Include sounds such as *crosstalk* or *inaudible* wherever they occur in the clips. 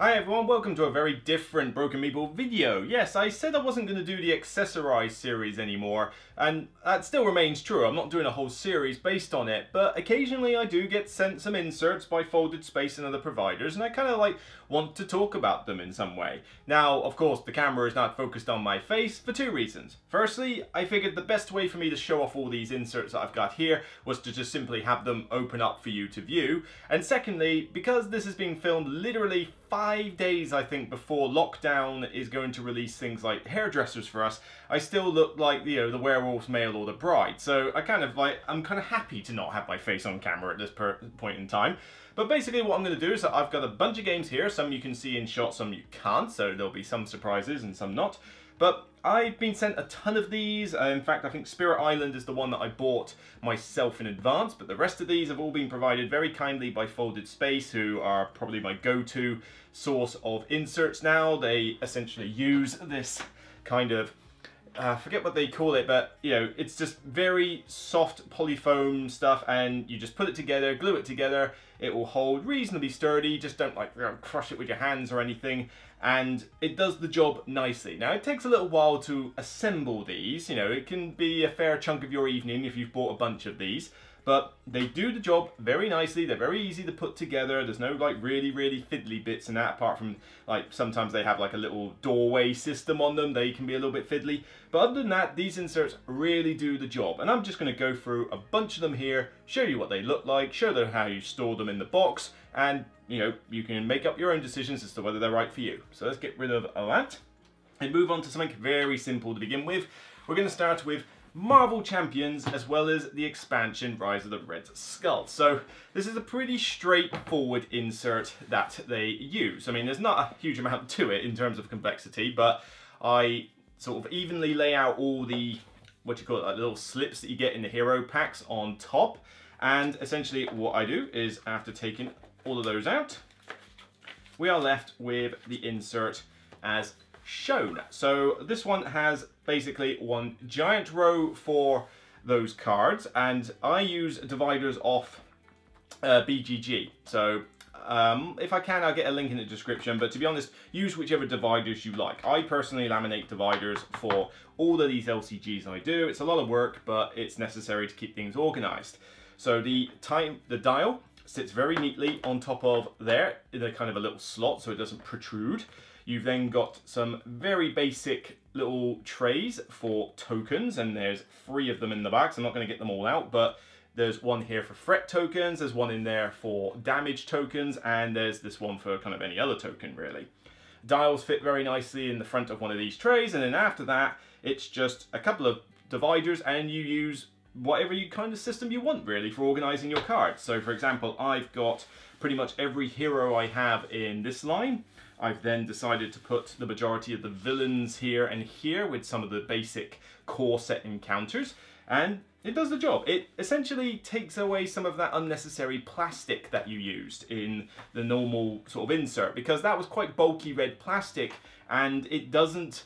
Hi everyone, welcome to a very different Broken Meeple video. Yes, I said I wasn't going to do the Accessorize series anymore, and that still remains true. I'm not doing a whole series based on it, but occasionally I do get sent some inserts by Folded Space and other providers, and I kind of like want to talk about them in some way. Now, of course, the camera is not focused on my face for two reasons. Firstly, I figured the best way for me to show off all these inserts that I've got here was to just simply have them open up for you to view, and secondly, because this is being filmed literally five days, I think, before lockdown is going to release things like hairdressers for us, I still look like, you know, the werewolf's male or the bride. So I kind of like, I'm kind of happy to not have my face on camera at this point in time. But basically what I'm going to do is that I've got a bunch of games here. Some you can see in shot, some you can't. So there'll be some surprises and some not. But I've been sent a ton of these. Uh, in fact, I think Spirit Island is the one that I bought myself in advance, but the rest of these have all been provided very kindly by Folded Space, who are probably my go-to source of inserts now. They essentially use this kind of uh, forget what they call it, but you know, it's just very soft polyfoam stuff, and you just put it together, glue it together. It will hold reasonably sturdy. Just don't like crush it with your hands or anything and it does the job nicely. Now it takes a little while to assemble these, you know, it can be a fair chunk of your evening if you've bought a bunch of these, but they do the job very nicely. They're very easy to put together. There's no like really, really fiddly bits in that apart from like sometimes they have like a little doorway system on them. They can be a little bit fiddly. But other than that, these inserts really do the job. And I'm just going to go through a bunch of them here, show you what they look like, show them how you store them in the box, and you know, you can make up your own decisions as to whether they're right for you. So let's get rid of that and move on to something very simple to begin with. We're going to start with Marvel Champions, as well as the expansion Rise of the Red Skull. So this is a pretty straightforward insert that they use. I mean, there's not a huge amount to it in terms of complexity, but I sort of evenly lay out all the, what you call it, like little slips that you get in the hero packs on top. And essentially what I do is after taking all of those out, we are left with the insert as shown. So this one has basically one giant row for those cards and I use dividers off uh, BGG. So um, if I can, I'll get a link in the description, but to be honest, use whichever dividers you like. I personally laminate dividers for all of these LCGs I do. It's a lot of work, but it's necessary to keep things organized. So the time, the dial sits very neatly on top of there in a kind of a little slot so it doesn't protrude. You've then got some very basic little trays for tokens, and there's three of them in the back, so I'm not going to get them all out, but there's one here for threat tokens, there's one in there for damage tokens, and there's this one for kind of any other token, really. Dials fit very nicely in the front of one of these trays, and then after that, it's just a couple of dividers, and you use whatever you kind of system you want really for organizing your cards. So for example, I've got pretty much every hero I have in this line. I've then decided to put the majority of the villains here and here with some of the basic core set encounters. And it does the job. It essentially takes away some of that unnecessary plastic that you used in the normal sort of insert because that was quite bulky red plastic and it doesn't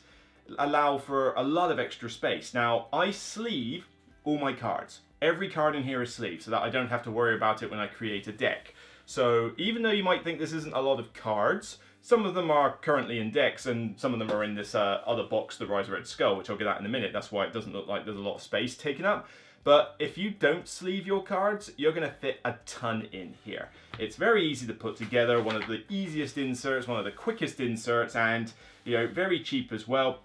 allow for a lot of extra space. Now, I sleeve all my cards. Every card in here is sleeved so that I don't have to worry about it when I create a deck. So even though you might think this isn't a lot of cards, some of them are currently in decks and some of them are in this uh, other box, the Rise of Red Skull, which I'll get at in a minute. That's why it doesn't look like there's a lot of space taken up. But if you don't sleeve your cards, you're going to fit a ton in here. It's very easy to put together, one of the easiest inserts, one of the quickest inserts, and you know very cheap as well.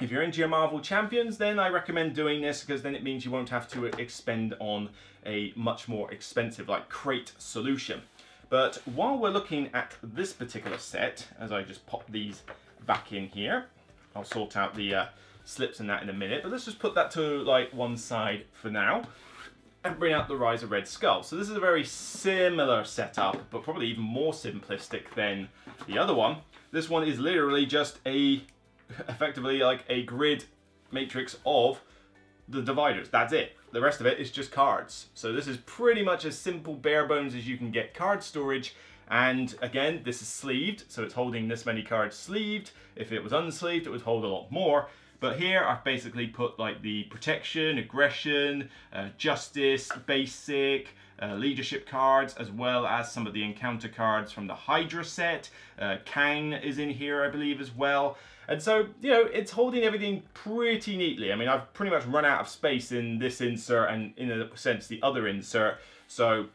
If you're into your Marvel Champions, then I recommend doing this because then it means you won't have to expend on a much more expensive like crate solution. But while we're looking at this particular set, as I just pop these back in here, I'll sort out the uh, slips and that in a minute, but let's just put that to like one side for now and bring out the Rise of Red Skull. So this is a very similar setup, but probably even more simplistic than the other one. This one is literally just a *laughs* effectively like a grid matrix of the dividers. That's it. The rest of it is just cards. So this is pretty much as simple bare bones as you can get card storage. And again, this is sleeved, so it's holding this many cards sleeved. If it was unsleeved, it would hold a lot more. But here I've basically put like the protection, aggression, uh, justice, basic, uh, leadership cards, as well as some of the encounter cards from the Hydra set. Uh, Kang is in here, I believe, as well. And so, you know, it's holding everything pretty neatly. I mean, I've pretty much run out of space in this insert and, in a sense, the other insert. So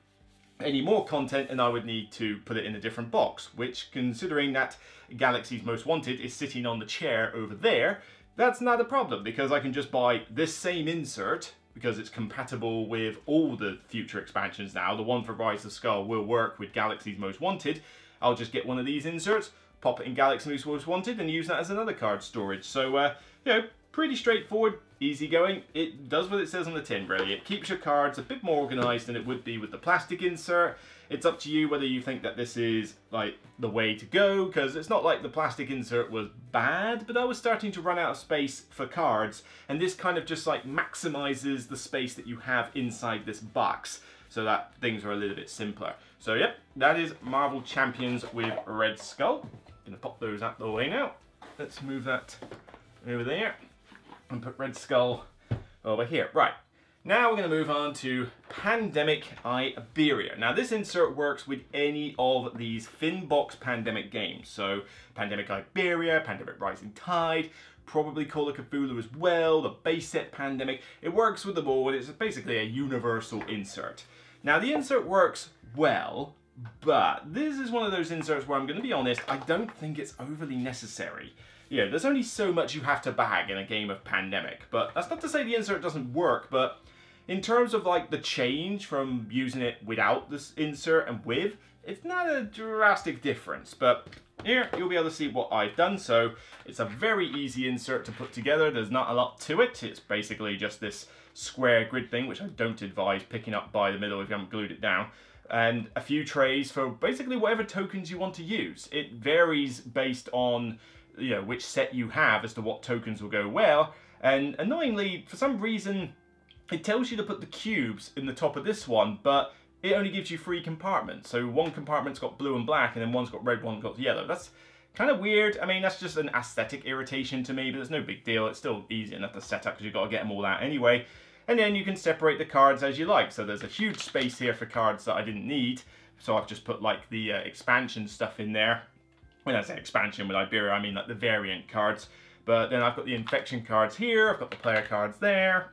any more content and I would need to put it in a different box, which considering that Galaxy's Most Wanted is sitting on the chair over there, that's not a problem because I can just buy this same insert because it's compatible with all the future expansions now. The one for Rise of Skull will work with Galaxy's Most Wanted. I'll just get one of these inserts, pop it in Galaxy's Most Wanted and use that as another card storage. So, uh, you know, pretty straightforward, easy going. It does what it says on the tin, really. It keeps your cards a bit more organized than it would be with the plastic insert. It's up to you whether you think that this is like the way to go, because it's not like the plastic insert was bad, but I was starting to run out of space for cards, and this kind of just like maximizes the space that you have inside this box so that things are a little bit simpler. So yep, that is Marvel Champions with Red Skull. Gonna pop those out the way now. Let's move that over there and put Red Skull over here. Right, now we're going to move on to Pandemic Iberia. Now this insert works with any of these Finbox Pandemic games. So Pandemic Iberia, Pandemic Rising Tide, probably Call of Cthulhu as well, the base set Pandemic. It works with them all, it's basically a universal insert. Now the insert works well, but this is one of those inserts where I'm going to be honest, I don't think it's overly necessary you know, there's only so much you have to bag in a game of Pandemic. But that's not to say the insert doesn't work, but in terms of like the change from using it without this insert and with, it's not a drastic difference. But here, you'll be able to see what I've done. So it's a very easy insert to put together. There's not a lot to it. It's basically just this square grid thing, which I don't advise picking up by the middle if you haven't glued it down and a few trays for basically whatever tokens you want to use. It varies based on you know which set you have as to what tokens will go where. And annoyingly, for some reason, it tells you to put the cubes in the top of this one, but it only gives you three compartments. So one compartment's got blue and black, and then one's got red, one's got yellow. That's kind of weird. I mean, that's just an aesthetic irritation to me, but it's no big deal. It's still easy enough to set up because you've got to get them all out anyway. And then you can separate the cards as you like. So there's a huge space here for cards that I didn't need. So I've just put like the uh, expansion stuff in there when I say expansion with Iberia, I mean like the variant cards. But then I've got the infection cards here, I've got the player cards there,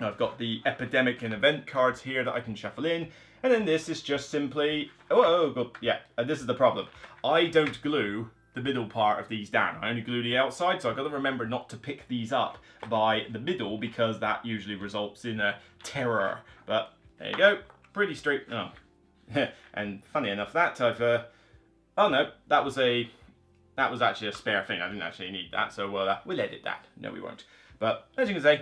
I've got the epidemic and event cards here that I can shuffle in, and then this is just simply, oh, oh, oh yeah, and this is the problem. I don't glue the middle part of these down. I only glue the outside, so I've got to remember not to pick these up by the middle because that usually results in a terror. But there you go, pretty straight. Oh. *laughs* and funny enough, that I've uh, Oh no, that was a that was actually a spare thing. I didn't actually need that, so uh, we'll edit that. No, we won't. But as you can see,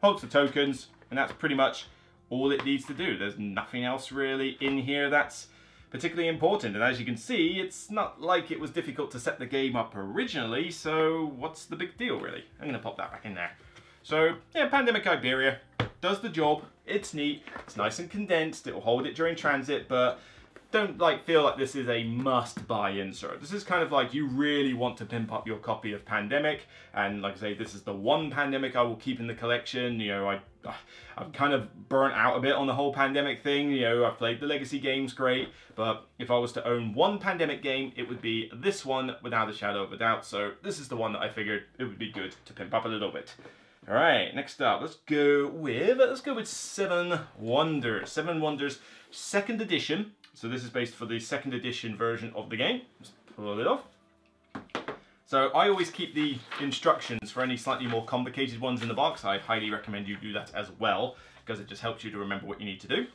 holds the tokens, and that's pretty much all it needs to do. There's nothing else really in here that's particularly important. And as you can see, it's not like it was difficult to set the game up originally, so what's the big deal really? I'm gonna pop that back in there. So yeah, Pandemic Iberia does the job. It's neat, it's nice and condensed, it'll hold it during transit, but don't like feel like this is a must-buy insert. This is kind of like you really want to pimp up your copy of Pandemic, and like I say, this is the one Pandemic I will keep in the collection. You know, I *sighs* I've kind of burnt out a bit on the whole Pandemic thing. You know, I've played the Legacy games great, but if I was to own one Pandemic game, it would be this one without a shadow of a doubt. So this is the one that I figured it would be good to pimp up a little bit. All right, next up, let's go with let's go with Seven Wonders. Seven Wonders, second edition. So this is based for the second edition version of the game. Just pull it off. So I always keep the instructions for any slightly more complicated ones in the box. I highly recommend you do that as well because it just helps you to remember what you need to do.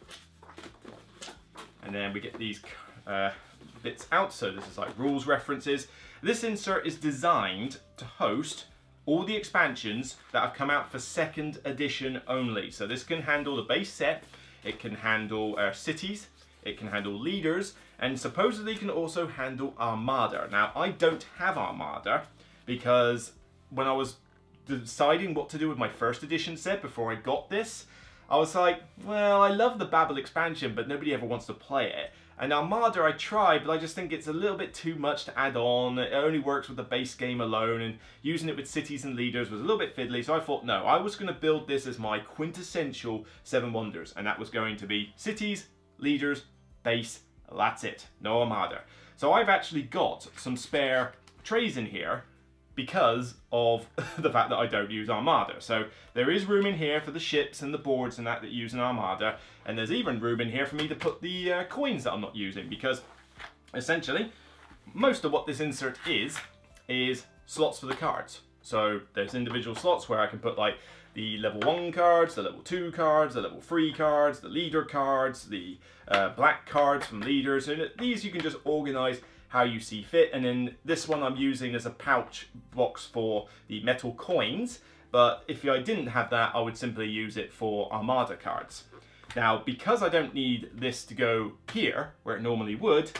And then we get these uh, bits out. So this is like rules references. This insert is designed to host all the expansions that have come out for second edition only. So this can handle the base set, it can handle uh, cities, it can handle leaders, and supposedly can also handle Armada. Now, I don't have Armada because when I was deciding what to do with my first edition set before I got this, I was like, well, I love the Babel expansion, but nobody ever wants to play it. And Armada I tried, but I just think it's a little bit too much to add on. It only works with the base game alone, and using it with cities and leaders was a little bit fiddly, so I thought, no, I was going to build this as my quintessential Seven Wonders, and that was going to be cities, leaders, base, that's it. No Armada. So I've actually got some spare trays in here because of *laughs* the fact that I don't use Armada. So there is room in here for the ships and the boards and that that use an Armada, and there's even room in here for me to put the uh, coins that I'm not using because essentially most of what this insert is, is slots for the cards. So there's individual slots where I can put like the level 1 cards, the level 2 cards, the level 3 cards, the leader cards, the uh, black cards from leaders, and these you can just organize how you see fit. And then this one I'm using as a pouch box for the metal coins. But if I didn't have that, I would simply use it for Armada cards. Now, because I don't need this to go here, where it normally would,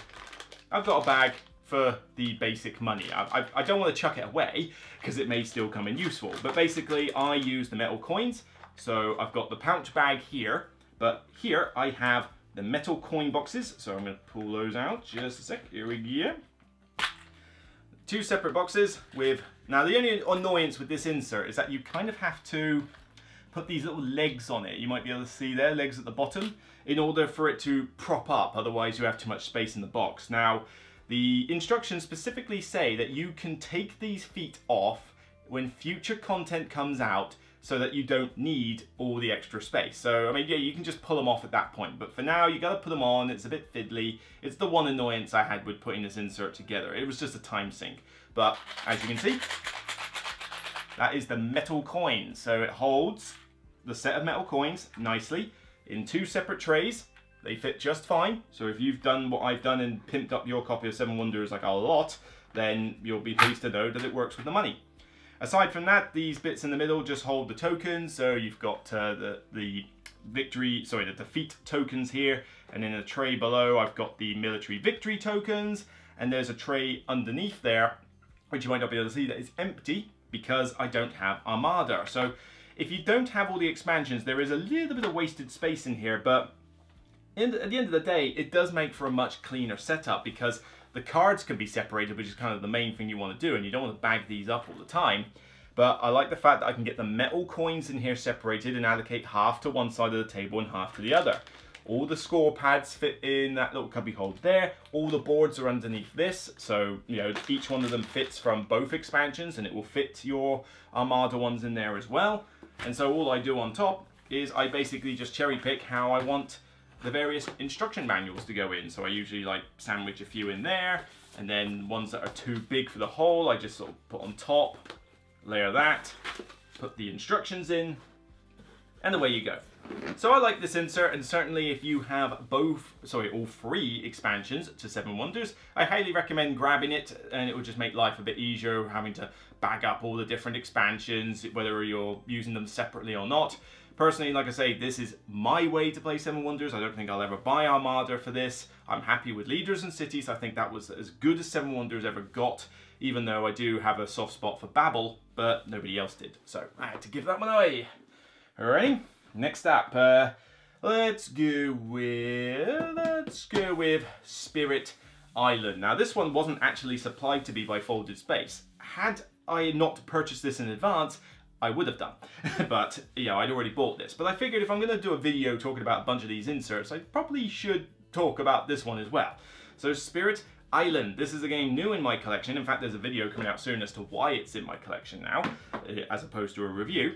I've got a bag for the basic money. I, I, I don't want to chuck it away, because it may still come in useful. But basically, I use the metal coins. So I've got the pouch bag here, but here I have the metal coin boxes. So I'm going to pull those out just a sec. Here we go. Two separate boxes with... Now the only annoyance with this insert is that you kind of have to put these little legs on it. You might be able to see their legs at the bottom in order for it to prop up. Otherwise you have too much space in the box. Now the instructions specifically say that you can take these feet off when future content comes out so that you don't need all the extra space. So, I mean, yeah, you can just pull them off at that point, but for now, you gotta put them on, it's a bit fiddly. It's the one annoyance I had with putting this insert together. It was just a time sink. But, as you can see, that is the metal coin. So it holds the set of metal coins nicely in two separate trays. They fit just fine. So if you've done what I've done and pimped up your copy of Seven Wonders like a lot, then you'll be pleased to know that it works with the money. Aside from that, these bits in the middle just hold the tokens. So you've got uh, the, the victory, sorry, the defeat tokens here. And in a tray below, I've got the military victory tokens. And there's a tray underneath there, which you might not be able to see, that is empty because I don't have Armada. So if you don't have all the expansions, there is a little bit of wasted space in here, but in, at the end of the day, it does make for a much cleaner setup because the cards can be separated, which is kind of the main thing you want to do, and you don't want to bag these up all the time. But I like the fact that I can get the metal coins in here separated and allocate half to one side of the table and half to the other. All the score pads fit in that little cubby hole there. All the boards are underneath this. So, you know, each one of them fits from both expansions and it will fit your Armada ones in there as well. And so all I do on top is I basically just cherry pick how I want the various instruction manuals to go in. So I usually like sandwich a few in there, and then ones that are too big for the hole, I just sort of put on top, layer that, put the instructions in, and away you go. So I like this insert, and certainly if you have both, sorry, all three expansions to Seven Wonders, I highly recommend grabbing it, and it will just make life a bit easier, having to bag up all the different expansions, whether you're using them separately or not. Personally, like I say, this is my way to play Seven Wonders. I don't think I'll ever buy Armada for this. I'm happy with Leaders and Cities. I think that was as good as Seven Wonders ever got, even though I do have a soft spot for Babel, but nobody else did. So I had to give that one away. Alrighty, next up, uh, let's go with, let's go with Spirit Island. Now this one wasn't actually supplied to me by Folded Space. Had I not purchased this in advance, I would have done. *laughs* but, yeah, I'd already bought this. But I figured if I'm going to do a video talking about a bunch of these inserts, I probably should talk about this one as well. So Spirit Island. This is a game new in my collection. In fact, there's a video coming out soon as to why it's in my collection now, eh, as opposed to a review.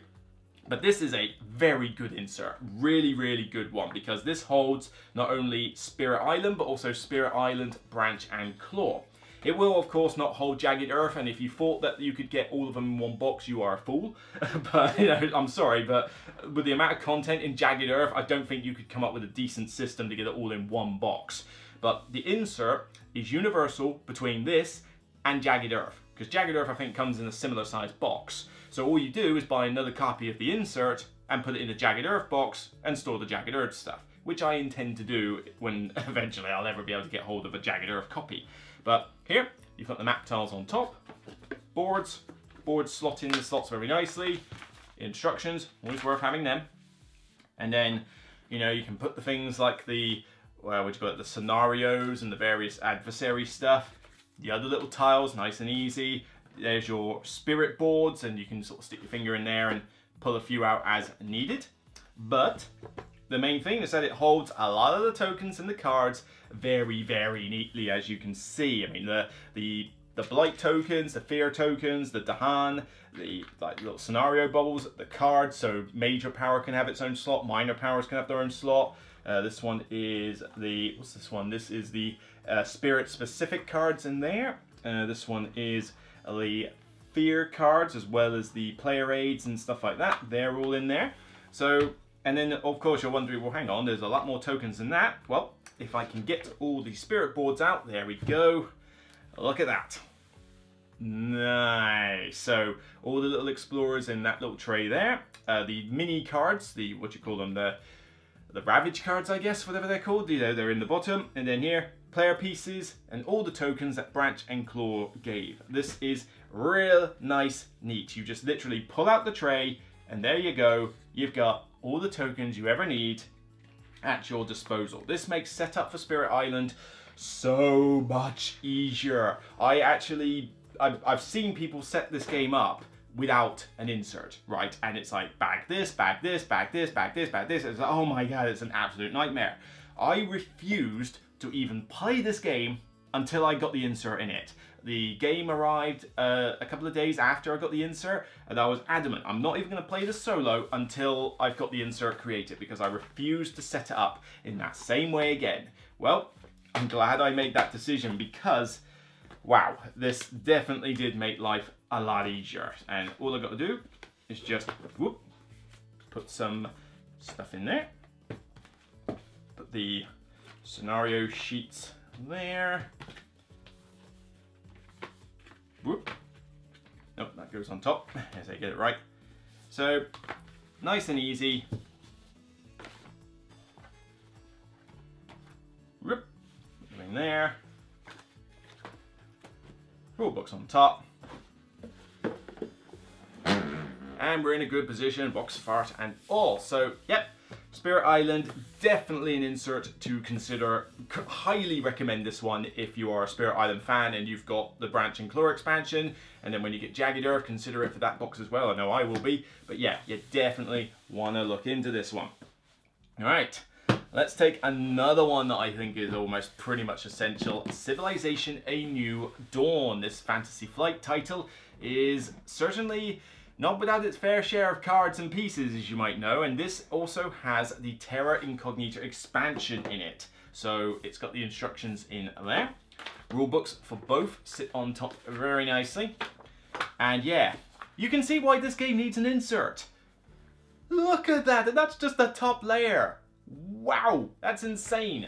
But this is a very good insert, really, really good one, because this holds not only Spirit Island, but also Spirit Island, Branch, and Claw. It will, of course, not hold Jagged Earth, and if you thought that you could get all of them in one box, you are a fool. *laughs* but, you know, I'm sorry, but with the amount of content in Jagged Earth, I don't think you could come up with a decent system to get it all in one box. But the insert is universal between this and Jagged Earth, because Jagged Earth, I think, comes in a similar size box. So all you do is buy another copy of the insert and put it in the Jagged Earth box and store the Jagged Earth stuff, which I intend to do when *laughs* eventually I'll ever be able to get hold of a Jagged Earth copy. But here, you've got the map tiles on top, boards, boards slot in the slots very nicely, instructions, always worth having them. And then, you know, you can put the things like the well, what you call it, the scenarios and the various adversary stuff. The other little tiles, nice and easy. There's your spirit boards, and you can sort of stick your finger in there and pull a few out as needed. But the main thing is that it holds a lot of the tokens and the cards very, very neatly, as you can see. I mean, the the the blight tokens, the fear tokens, the Dahan, the like little scenario bubbles, the cards. So major power can have its own slot, minor powers can have their own slot. Uh, this one is the what's this one? This is the uh, spirit specific cards in there. Uh, this one is the fear cards as well as the player aids and stuff like that. They're all in there. So and then, of course, you're wondering, well, hang on, there's a lot more tokens than that. Well, if I can get all the spirit boards out, there we go. Look at that. Nice. So, all the little explorers in that little tray there. Uh, the mini cards, the, what you call them, the the Ravage cards, I guess, whatever they're called. You know, they're in the bottom. And then here, player pieces and all the tokens that Branch and Claw gave. This is real nice, neat. You just literally pull out the tray and there you go. You've got all the tokens you ever need at your disposal. This makes setup for Spirit Island so much easier. I actually, I've, I've seen people set this game up without an insert, right? And it's like, bag this, bag this, bag this, bag this, bag this. It's like, oh my god, it's an absolute nightmare. I refused to even play this game until I got the insert in it. The game arrived uh, a couple of days after I got the insert, and I was adamant, I'm not even going to play the solo until I've got the insert created, because I refuse to set it up in that same way again. Well, I'm glad I made that decision, because, wow, this definitely did make life a lot easier. And all I've got to do is just, whoop, put some stuff in there. Put the scenario sheets there. Whoop. Nope, that goes on top, *laughs* as I get it right. So, nice and easy. Whoop. In there. Rule books on top. And we're in a good position, box fart and all. So, yep, Spirit Island, definitely an insert to consider. Highly recommend this one if you are a Spirit Island fan and you've got the Branch and Claw expansion. And then when you get Jagged Earth, consider it for that box as well. I know I will be. But yeah, you definitely want to look into this one. All right, let's take another one that I think is almost pretty much essential. Civilization A New Dawn. This Fantasy Flight title is certainly not without its fair share of cards and pieces, as you might know, and this also has the Terra Incognita expansion in it. So it's got the instructions in there. Rulebooks for both sit on top very nicely. And yeah, you can see why this game needs an insert. Look at that, that's just the top layer. Wow, that's insane.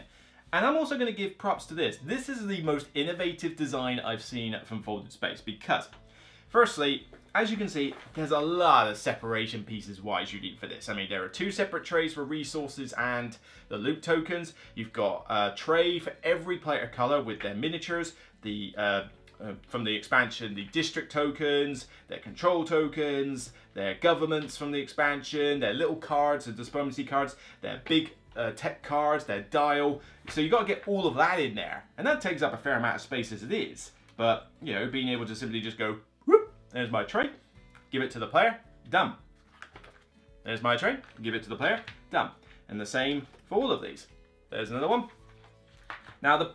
And I'm also going to give props to this. This is the most innovative design I've seen from Folded Space because, firstly, as you can see, there's a lot of separation pieces wise you need for this. I mean, there are two separate trays for resources and the loot tokens. You've got a tray for every player color with their miniatures, the uh, uh, from the expansion, the district tokens, their control tokens, their governments from the expansion, their little cards, the diplomacy cards, their big uh, tech cards, their dial. So you've got to get all of that in there. And that takes up a fair amount of space as it is. But, you know, being able to simply just go there's my tray. Give it to the player. Done. There's my tray. Give it to the player. Done. And the same for all of these. There's another one. Now the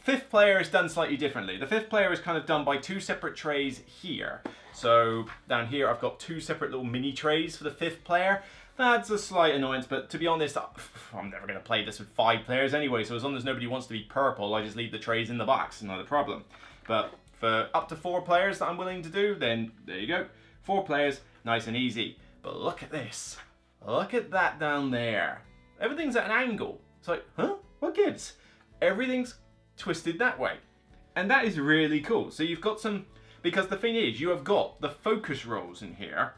fifth player is done slightly differently. The fifth player is kind of done by two separate trays here. So down here I've got two separate little mini trays for the fifth player. That's a slight annoyance, but to be honest, *sighs* I'm never going to play this with five players anyway, so as long as nobody wants to be purple, I just leave the trays in the box, not a problem. But for up to four players that I'm willing to do, then there you go. Four players, nice and easy. But look at this. Look at that down there. Everything's at an angle. It's like, huh? What gives? Everything's twisted that way. And that is really cool. So you've got some, because the thing is, you have got the focus rows in here.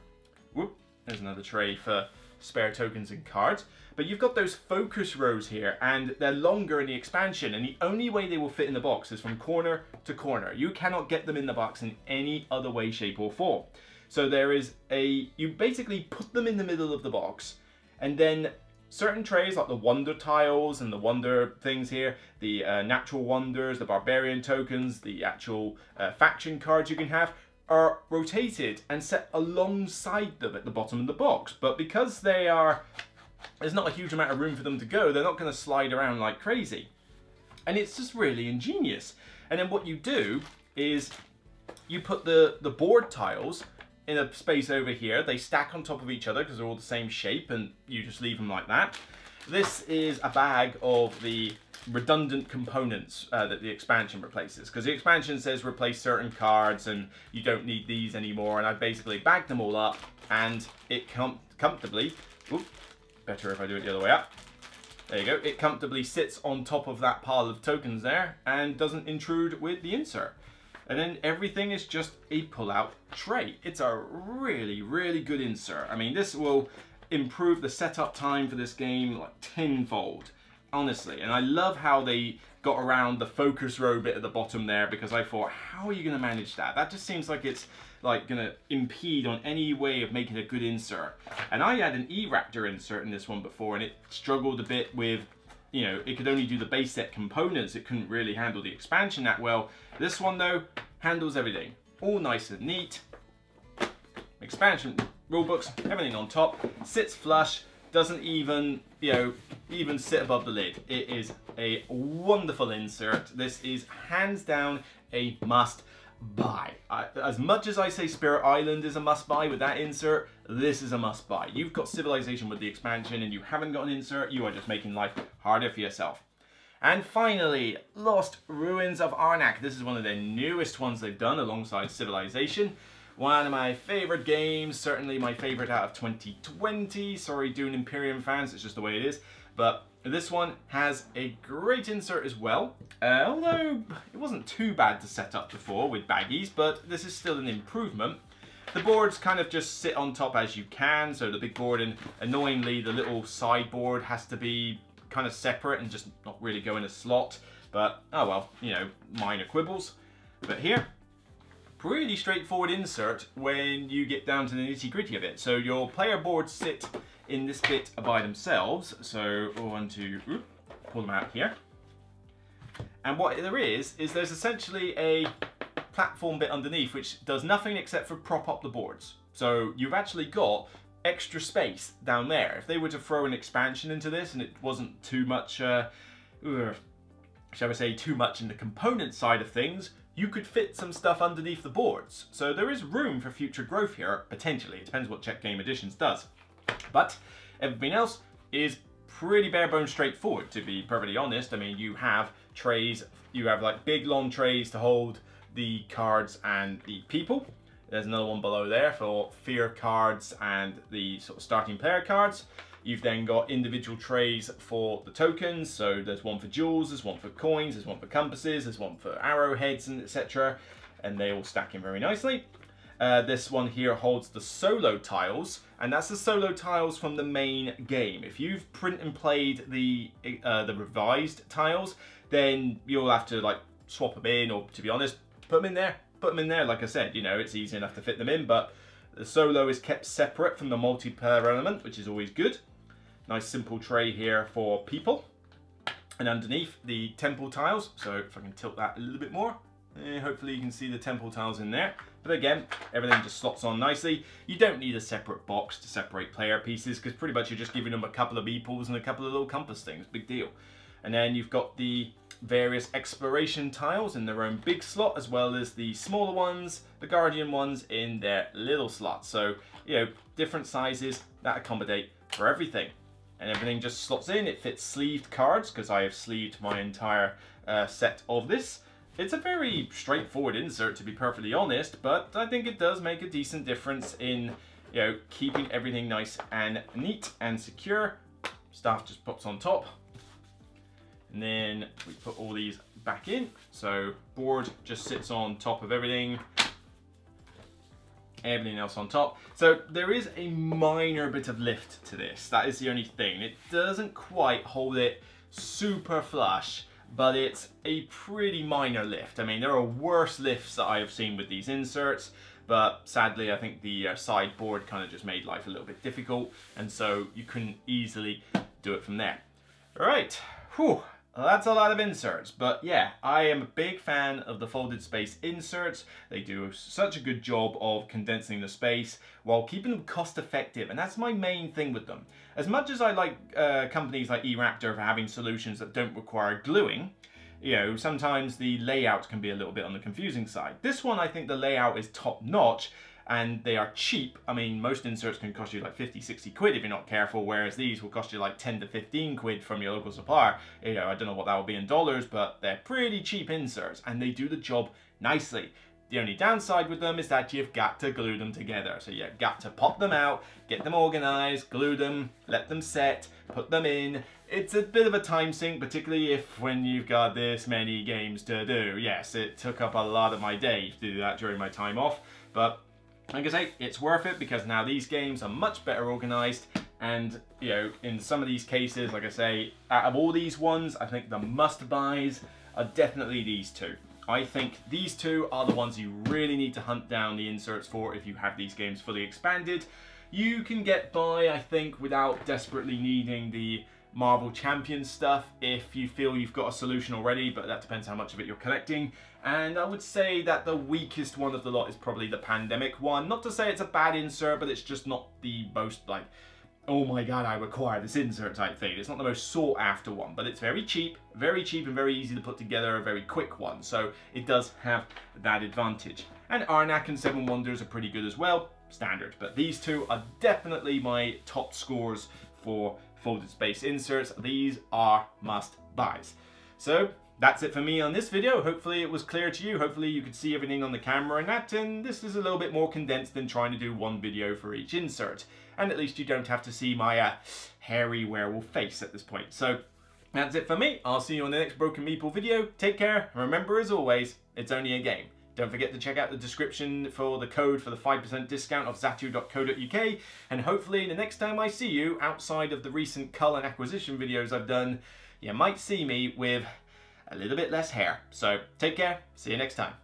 Whoop, there's another tray for spare tokens and cards. But you've got those focus rows here and they're longer in the expansion and the only way they will fit in the box is from corner to corner. You cannot get them in the box in any other way, shape or form. So there is a, you basically put them in the middle of the box and then certain trays like the wonder tiles and the wonder things here, the uh, natural wonders, the barbarian tokens, the actual uh, faction cards you can have, are rotated and set alongside them at the bottom of the box. But because they are, there's not a huge amount of room for them to go, they're not going to slide around like crazy. And it's just really ingenious. And then what you do is you put the, the board tiles in a space over here. They stack on top of each other because they're all the same shape and you just leave them like that. This is a bag of the redundant components uh, that the expansion replaces because the expansion says replace certain cards and you don't need these anymore and I basically bagged them all up and it com comfortably, better if I do it the other way up, there you go, it comfortably sits on top of that pile of tokens there and doesn't intrude with the insert. And then everything is just a pull-out tray. It's a really, really good insert. I mean, this will improve the setup time for this game like tenfold, honestly. And I love how they got around the focus row bit at the bottom there because I thought, how are you going to manage that? That just seems like it's like to impede on any way of making a good insert. And I had an E-Raptor insert in this one before and it struggled a bit with you know, it could only do the base set components. It couldn't really handle the expansion that well. This one though, handles everything. All nice and neat. Expansion rulebooks, everything on top. Sits flush, doesn't even, you know, even sit above the lid. It is a wonderful insert. This is hands down a must buy. I, as much as I say Spirit Island is a must buy with that insert, this is a must buy. You've got Civilization with the expansion and you haven't got an insert, you are just making life harder for yourself. And finally, Lost Ruins of Arnak. This is one of the newest ones they've done alongside Civilization. One of my favorite games, certainly my favorite out of 2020. Sorry, Dune Imperium fans, it's just the way it is. But this one has a great insert as well, uh, although it wasn't too bad to set up before with baggies, but this is still an improvement. The boards kind of just sit on top as you can, so the big board and annoyingly the little sideboard has to be kind of separate and just not really go in a slot. But, oh well, you know, minor quibbles. But here, pretty straightforward insert when you get down to the nitty gritty of it. So your player boards sit in this bit by themselves. So I want to pull them out here. And what there is, is there's essentially a platform bit underneath which does nothing except for prop up the boards. So you've actually got extra space down there. If they were to throw an expansion into this and it wasn't too much, uh, shall we say, too much in the component side of things, you could fit some stuff underneath the boards. So there is room for future growth here, potentially. It depends what Czech Game Editions does. But everything else is pretty bare bones straightforward, to be perfectly honest. I mean, you have trays, you have like big long trays to hold the cards and the people. There's another one below there for fear cards and the sort of starting player cards. You've then got individual trays for the tokens. So there's one for jewels, there's one for coins, there's one for compasses, there's one for arrowheads and etc. And they all stack in very nicely. Uh, this one here holds the solo tiles, and that's the solo tiles from the main game. If you've print and played the uh, the revised tiles, then you'll have to like swap them in, or to be honest, put them in there. Put them in there. Like I said, you know, it's easy enough to fit them in, but the solo is kept separate from the multiplayer element, which is always good. Nice simple tray here for people. And underneath the temple tiles, so if I can tilt that a little bit more, eh, hopefully you can see the temple tiles in there. But again, everything just slots on nicely. You don't need a separate box to separate player pieces because pretty much you're just giving them a couple of meeples and a couple of little compass things. Big deal. And then you've got the various exploration tiles in their own big slot as well as the smaller ones, the guardian ones in their little slot. So, you know, different sizes that accommodate for everything. And everything just slots in. It fits sleeved cards because I have sleeved my entire uh, set of this. It's a very straightforward insert to be perfectly honest, but I think it does make a decent difference in you know, keeping everything nice and neat and secure. Stuff just pops on top. And then we put all these back in. So board just sits on top of everything. Everything else on top. So there is a minor bit of lift to this. That is the only thing. It doesn't quite hold it super flush but it's a pretty minor lift. I mean, there are worse lifts that I have seen with these inserts, but sadly, I think the uh, sideboard kind of just made life a little bit difficult, and so you couldn't easily do it from there. All right, whew. That's a lot of inserts, but yeah, I am a big fan of the folded space inserts. They do such a good job of condensing the space while keeping them cost effective, and that's my main thing with them. As much as I like uh, companies like eRaptor for having solutions that don't require gluing, you know, sometimes the layout can be a little bit on the confusing side. This one, I think the layout is top notch and they are cheap. I mean, most inserts can cost you like 50, 60 quid if you're not careful, whereas these will cost you like 10 to 15 quid from your local supplier. You know, I don't know what that will be in dollars, but they're pretty cheap inserts and they do the job nicely. The only downside with them is that you've got to glue them together. So you've got to pop them out, get them organized, glue them, let them set, put them in. It's a bit of a time sink, particularly if when you've got this many games to do. Yes, it took up a lot of my day to do that during my time off, but like I say, it's worth it because now these games are much better organized and, you know, in some of these cases, like I say, out of all these ones, I think the must-buys are definitely these two. I think these two are the ones you really need to hunt down the inserts for if you have these games fully expanded. You can get by, I think, without desperately needing the Marvel Champions stuff if you feel you've got a solution already, but that depends how much of it you're collecting. And I would say that the weakest one of the lot is probably the Pandemic one. Not to say it's a bad insert, but it's just not the most, like, oh my god, I require this insert type thing. It's not the most sought after one, but it's very cheap, very cheap and very easy to put together, a very quick one. So it does have that advantage. And Arnak and Seven Wonders are pretty good as well, standard. But these two are definitely my top scores for folded space inserts. These are must buys. So that's it for me on this video. Hopefully it was clear to you. Hopefully you could see everything on the camera and that, and this is a little bit more condensed than trying to do one video for each insert. And at least you don't have to see my uh, hairy werewolf face at this point. So that's it for me. I'll see you on the next Broken Meeple video. Take care. Remember, as always, it's only a game. Don't forget to check out the description for the code for the 5% discount of zatu.co.uk and hopefully the next time I see you, outside of the recent cull and acquisition videos I've done, you might see me with a little bit less hair. So take care, see you next time.